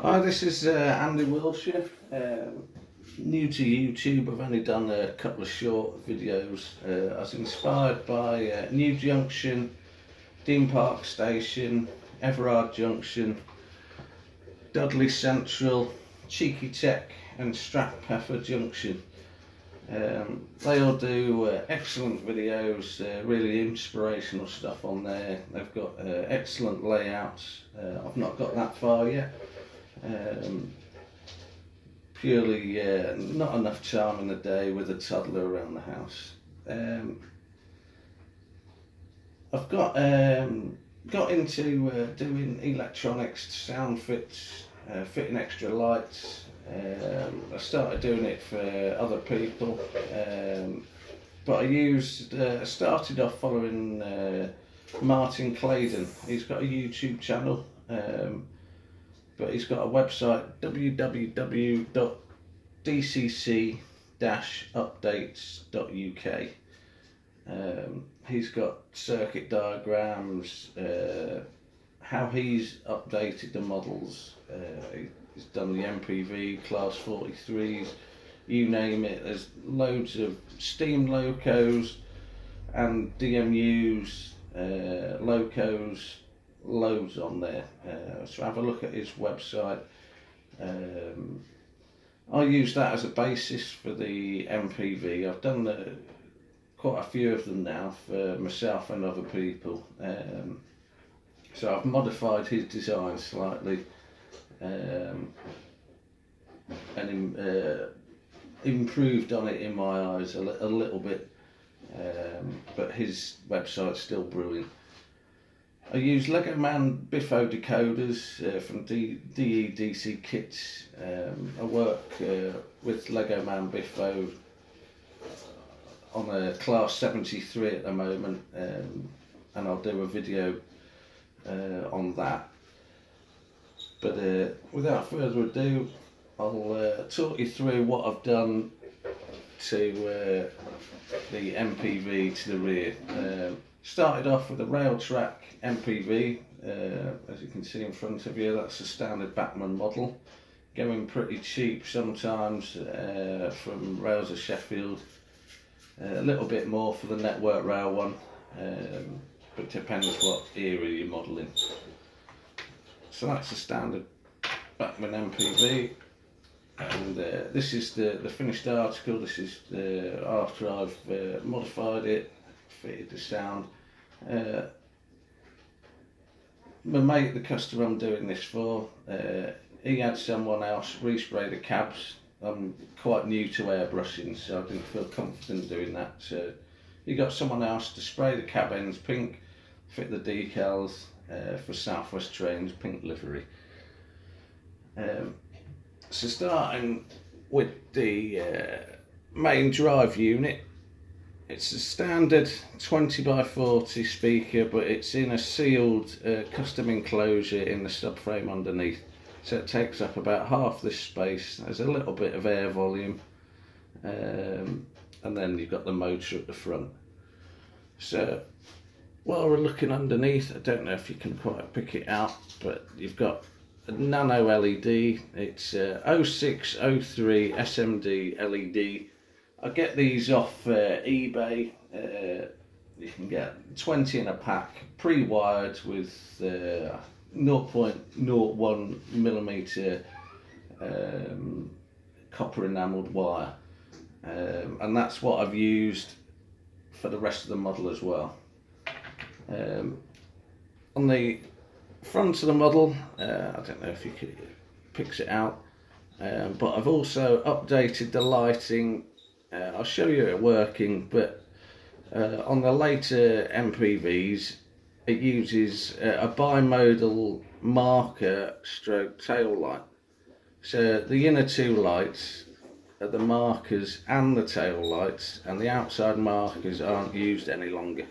Hi, this is uh, Andy Wilshire. Um, new to YouTube, I've only done a couple of short videos. Uh, I was inspired by uh, New Junction, Dean Park Station, Everard Junction, Dudley Central, Cheeky Tech and Strathpeffer Junction. Um, they all do uh, excellent videos, uh, really inspirational stuff on there. They've got uh, excellent layouts. Uh, I've not got that far yet. Um, purely uh, not enough charm in the day with a toddler around the house. Um, I've got um, got into uh, doing electronics, sound fits, uh, fitting extra lights. Um, I started doing it for other people, um, but I used uh, started off following uh, Martin Claydon. He's got a YouTube channel, um, but he's got a website www.dcc-updates.uk. Um, he's got circuit diagrams, uh, how he's updated the models. Uh, he's done the MPV class 43s, you name it. There's loads of steam locos and DMUs, uh, locos, loads on there. Uh, so have a look at his website. Um, I use that as a basis for the MPV. I've done the, quite a few of them now for myself and other people. Um, so I've modified his design slightly um, and uh, improved on it in my eyes a, a little bit. Um, but his website's still brilliant. I use Lego Man Biffo decoders uh, from D- DEDC kits. Um, I work uh, with Legomanbiffo on a class 73 at the moment, um, and I'll do a video uh, on that. But uh, without further ado, I'll uh, talk you through what I've done to uh, the MPV to the rear. Um, started off with a Railtrack MPV, uh, as you can see in front of you, that's a standard Bachmann model. Going pretty cheap sometimes uh, from Rails of Sheffield. Uh, a little bit more for the network rail one, um, but depends what era you're modelling. So that's a standard Bachmann MPV. And uh, this is the, the finished article. This is the, after I've uh, modified it, fitted the sound. Uh, my mate, the customer I'm doing this for, uh, he had someone else respray the cabs. I'm quite new to airbrushing, so I didn't feel confident doing that. So he got someone else to spray the cab ends pink, fit the decals uh, for Southwest Trains pink livery. Um, so starting with the uh, main drive unit, it's a standard 20 by 40 speaker, but it's in a sealed uh, custom enclosure in the subframe underneath. So it takes up about half this space. There's a little bit of air volume, um, and then you've got the motor at the front. So while we're looking underneath, I don't know if you can quite pick it out, but you've got a nano LED. It's uh, 0603 SMD LED. I get these off uh, eBay. Uh, you can get 20 in a pack, pre-wired with uh, 0.01 millimeter um, copper enameled wire, um, and that's what I've used for the rest of the model as well. Um, on the front of the model, uh, I don't know if you could picks it out, um, but I've also updated the lighting. Uh, I'll show you it working, but uh, on the later MPVs, it uses uh, a bimodal marker stroke tail light. So the inner two lights are the markers and the tail lights, and the outside markers aren't used any longer.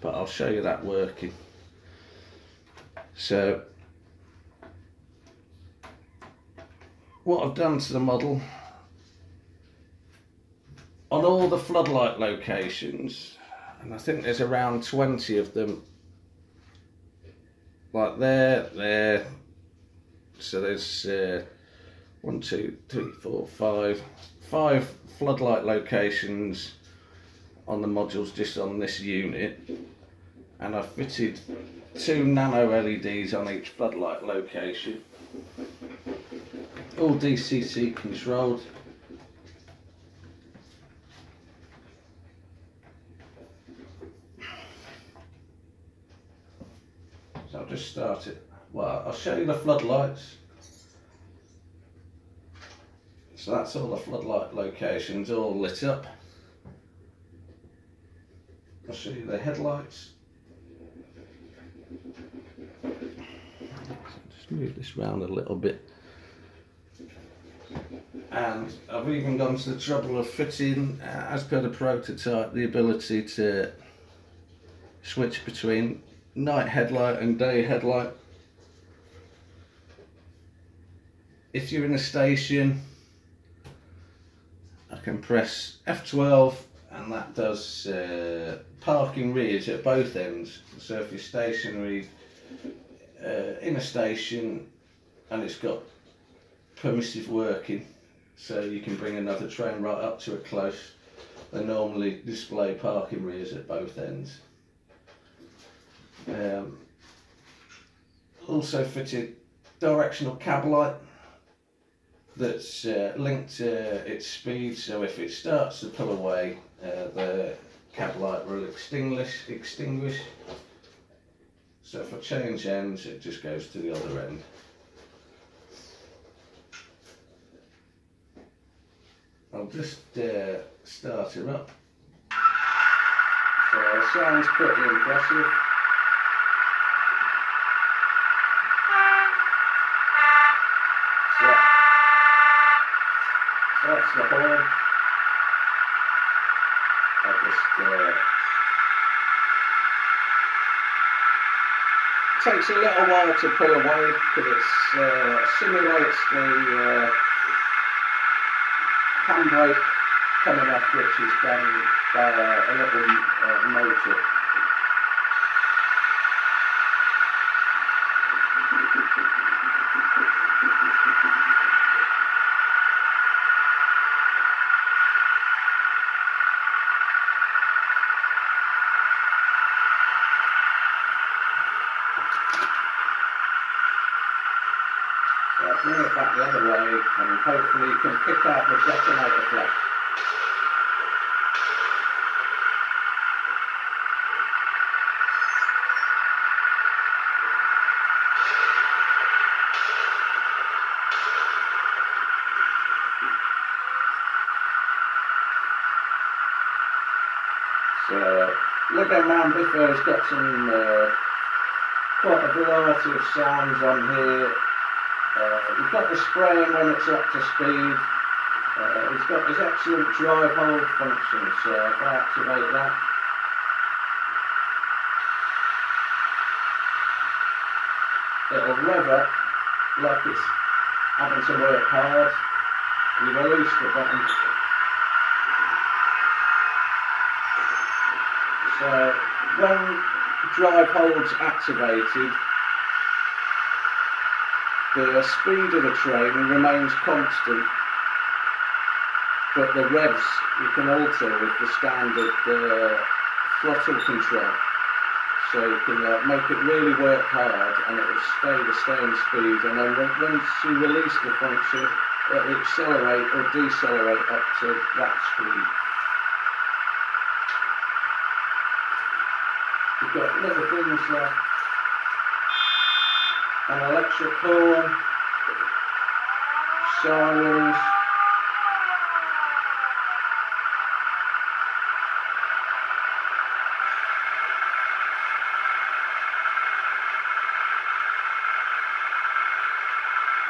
But I'll show you that working. So what I've done to the model on all the floodlight locations, and I think there's around 20 of them, like there, there, So there's uh, one, two, three, four, five, five floodlight locations on the modules just on this unit, and I've fitted two nano LEDs on each floodlight location. All DCC controlled. So I'll just start it. Well, I'll show you the floodlights. So that's all the floodlight locations all lit up. I'll show you the headlights. Just move this round a little bit. And I've even gone to the trouble of fitting, uh, as per the prototype, the ability to switch between night headlight and day headlight. If you're in a station, I can press F12 and that does uh, parking rears at both ends. So if you're stationary uh, in a station and it's got permissive working, so you can bring another train right up to it close, they normally display parking rears at both ends. Um, also fitted directional cab light that's uh, linked to its speed so if it starts to pull away uh, the cab light will extinguish, extinguish so if I change ends it just goes to the other end. I'll just uh, start it up. So sounds pretty impressive. So, so that's the horn. I just uh, takes a little while to pull away because it uh, simulates the uh, handbrake coming off, which is done by a, a little uh, motor. It back the other way and hopefully you can pick out the detonator flash. So, Legomanbiffo's got some uh, quite a variety of sounds on here. Uh, you've got the spraying when it's up to speed. Uh, it's got this excellent drive hold function, so if I activate that, it'll rev up like it's having to work hard. You release the button. So when drive hold's activated, the speed of the train remains constant, but the revs you can alter with the standard uh, throttle control. So you can uh, make it really work hard and it will stay the same speed and then once you release the function it will accelerate or decelerate up to that speed. You've got little things like an electrical sirens,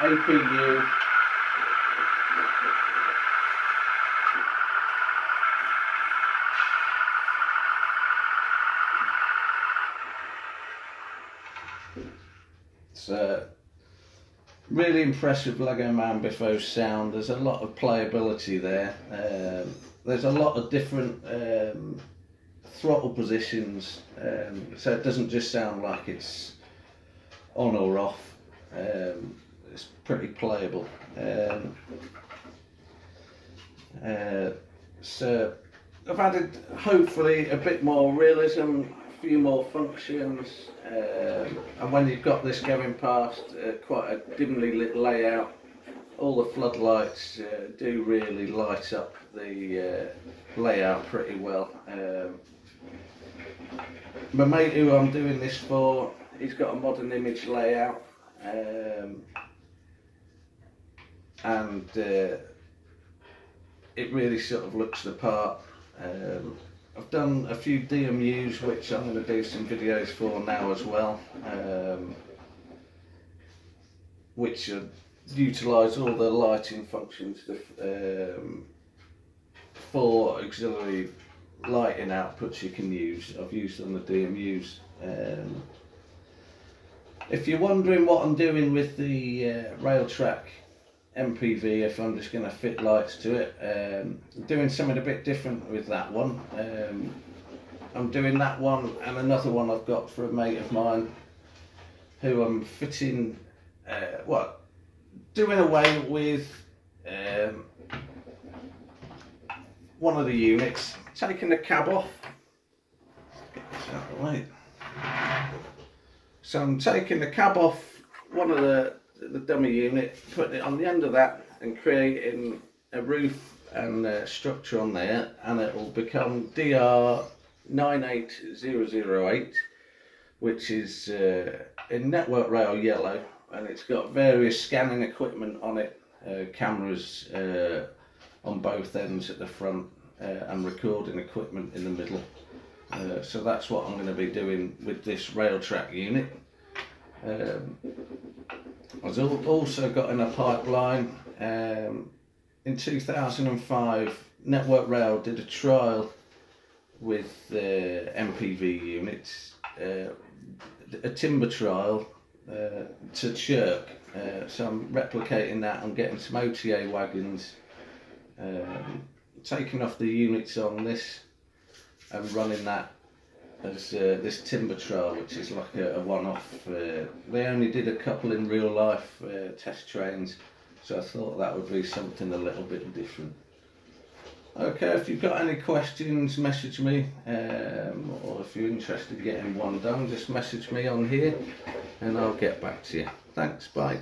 APU, Uh, really impressive Legomanbiffo sound. There's a lot of playability there. Um, there's a lot of different um, throttle positions, um, so it doesn't just sound like it's on or off. Um, it's pretty playable. Um, uh, so I've added hopefully a bit more realism, few more functions, um, and when you've got this going past uh, quite a dimly lit layout, all the floodlights uh, do really light up the uh, layout pretty well. Um, my mate who I'm doing this for, he's got a modern image layout. Um, and uh, it really sort of looks the part. Um, I've done a few DMUs which I'm going to do some videos for now as well, um, which utilise all the lighting functions um, for auxiliary lighting outputs you can use. I've used on the DMUs. Um, if you're wondering what I'm doing with the uh, Railtrack MPV, if I'm just going to fit lights to it, um, doing something a bit different with that one. Um, I'm doing that one and another one I've got for a mate of mine who I'm fitting, uh, what, doing away with um, one of the units, taking the cab off. Get. So I'm taking the cab off one of the, the dummy unit, putting it on the end of that and creating a roof and a structure on there and it will become DR98008 which is uh, in network rail yellow and it's got various scanning equipment on it, uh, cameras uh, on both ends at the front uh, and recording equipment in the middle. Uh, so that's what I'm going to be doing with this Railtrack unit. Um, I've also got in a pipeline um, in 2005 Network Rail did a trial with the MPV units, uh, a timber trial uh, to Chirk. Uh, so I'm replicating that. I'm getting some OTA wagons, um, taking off the units on this and running that as uh, this timber trial, which is like a, a one-off. Uh, they only did a couple in real life uh, test trains, so I thought that would be something a little bit different. Okay, if you've got any questions, message me, um, or if you're interested in getting one done, just message me on here, and I'll get back to you. Thanks, bye.